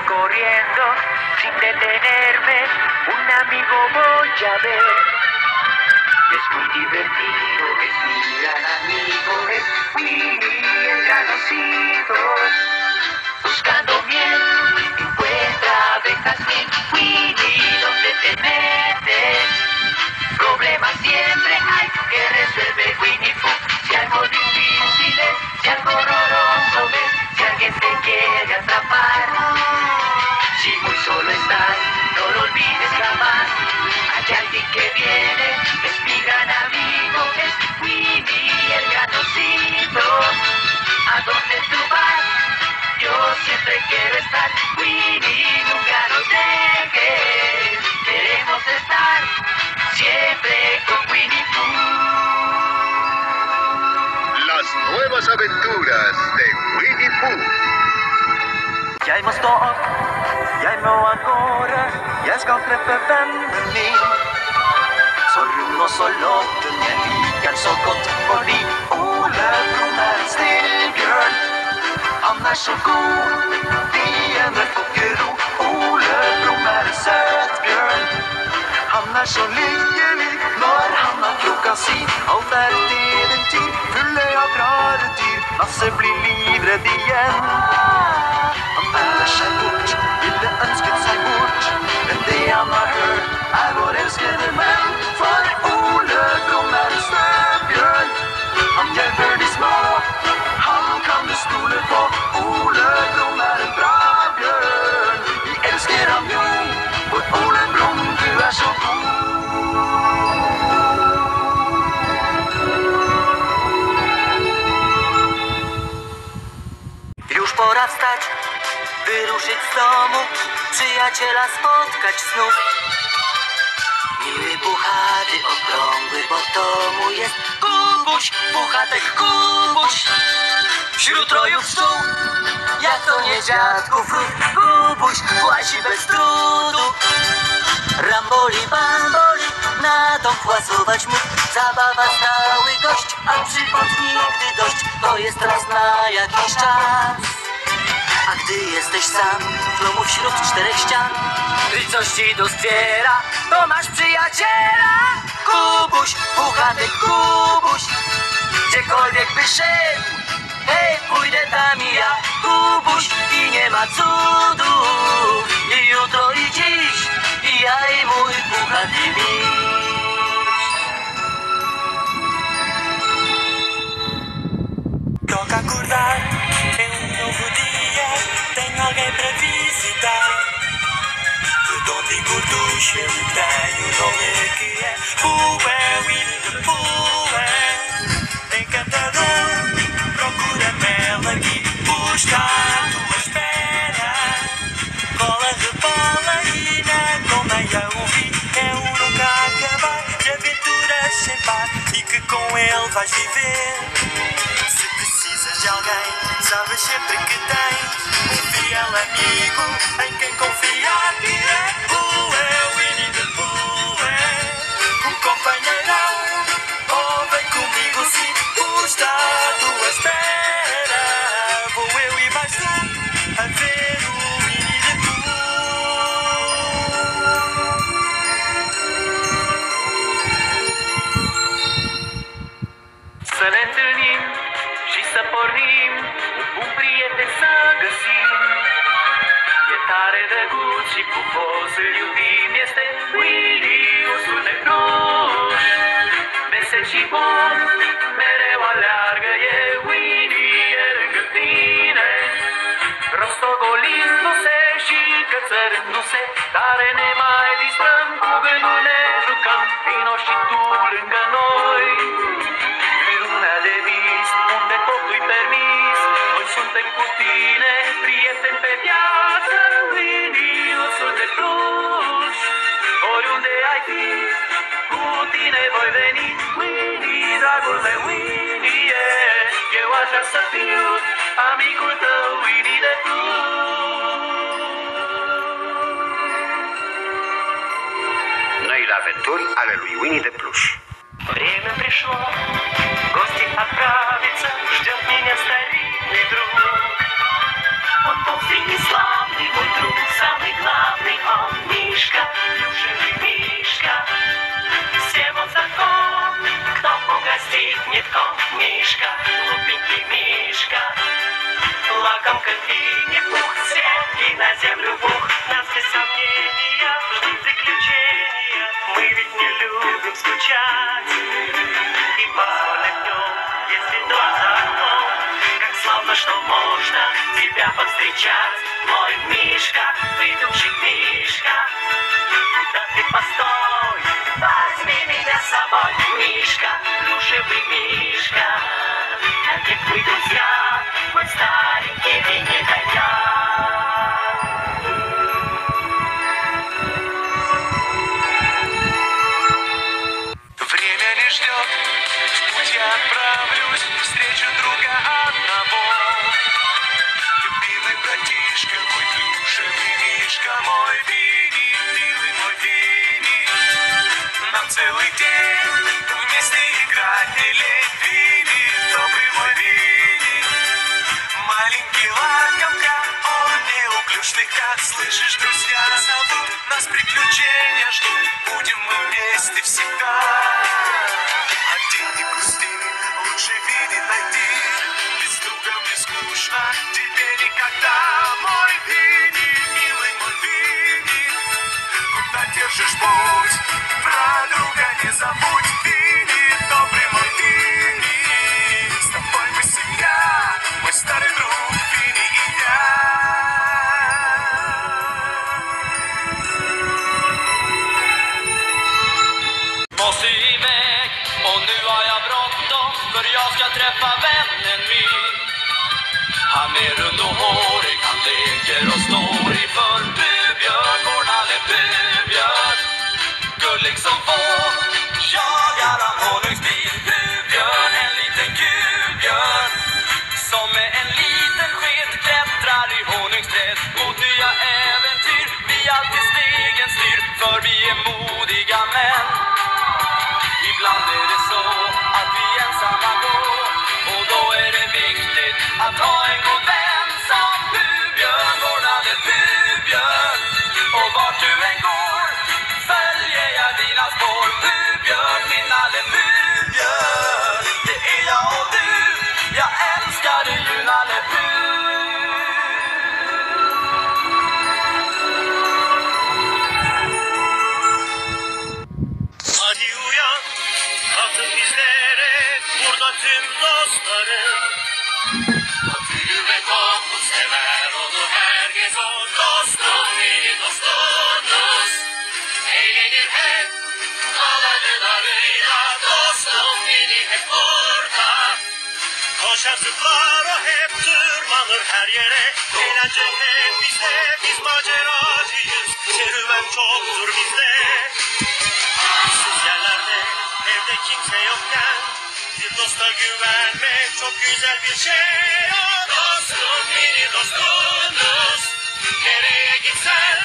corriendo sin detenerme, un amigo voy a ver. Es muy divertido, es mi gran amigo, es el ganocito. Buscando miel, encuentra abejas mil, Willy, ¿dónde te metes? Problemas siempre hay que resolver Winnie Pooh. Si algo difícil es, si algo horroroso ves, alguien te quiere atrapar. Si muy solo estás, no lo olvides jamás. Hay alguien que viene, es mi gran amigo, es Winnie el ganocito. ¿A dónde tú vas? Yo siempre quiero estar, Winnie, nunca nos dejes. Queremos estar siempre con Winnie Pooh. Las nuevas aventuras de. Jeg må stå opp, jeg må av gårde, jeg skal treffe vennen min. Så rund og så låten, jeg liker den så godt, fordi Ole Brumm er en snill bjørn. Han er så god, fiender får ikke ro. Ole Brumm er en søt bjørn. Han er så lykkelig når han har kroka si. Lasse blir livrädd igen. Han vänder sig bort, ville önskat sig bort. Men det han har hört är vår älskade man. Pora wstać, wyruszyć z domu, przyjaciela spotkać znów. Miły puchaty, okrągły, bo to mu jest Kubuś, puchatek Kubuś. Wśród rojów pszczół, jak to nie dziadków Kubuś włazi bez trudu. Ramboli, bamboli, na dom własować mógł. Zabawa stały gość, a przygód nigdy dość. To jest raz na jakiś czas. Gdy jesteś sam w domu wśród czterech ścian, gdy coś ci doskwiera, to masz przyjaciela. Kubuś, puchaty Kubuś, gdziekolwiek by szedł, hej, pójdę tam i ja. Kubuś i nie ma cudu, i jutro i dziś, i ja i mój puchaty miś. Toca Redondo e gorducho, ele tem o nome que é Pooh, Winnie the Pooh, é encantador, procura Melody, busca à tua espera. Cola, rebola e na colmeia ouvir, é um nunca acabar de aventuras sem par e que com ele vais viver. Se precisas de alguém, sabes sempre que tens um fiel amigo em quem confiar direto. Și bun, mereu aleargă Rostogolindu-se și cățărându-se Tare ne mai distrăm, cu gândul ne jucăm. Vino și tu lângă noi. În lumea de vis, unde totul-i permis. Noi suntem cu tine, prieteni pe viață Winnie, ursul de pluș Oriunde ai fi, cu tine voi veni Winnie, dragul meu Winnie, yeah Eu aș vrea să fiu amicul tău Winnie de Noile aventuri ale lui Winnie the Plush. Время пришло, в гости отправиться, ждет меня старинный друг. Он толстый и славный мой друг, Jack. Целый день вместе играть не лень, Винни, добрый мой Винни. Маленький лакомка, он неуклюжный, как слышишь, друзья зовут нас приключения ждут, будем мы вместе всегда. Один не грусти, лучше Винни найти, без друга мне скучно, тебе никогда, мой Винни, держишь путь, про друга не забудь, Винни, добрый мой Винни. С тобой мы семья, мой старый друг Винни и я. Måste iväg och nu har jag bråttom för jag ska träffa vännen min. Han är rund och hårig, han leker och står i för Liksom få, jagar han honungsbil. Bubjörn, en liten gulbjörn. Som med en liten sked klättrar i honungsträd mot nya äventyr. Vi alltid stegen styr, för vi är mot. O dostum, benim dostumuz. Eğlenir hep, havalılarıyla dostum beni hep burada. Koşar zıplar o hep tırmanır her yere. Eğlence hep bizde, biz maceracıyız. Serüven çoktur bizde. Issız yerlerde evde kimse yokken Bir dosta güvenmek çok güzel bir şey O dostum beni dostumuz Nereye gitsen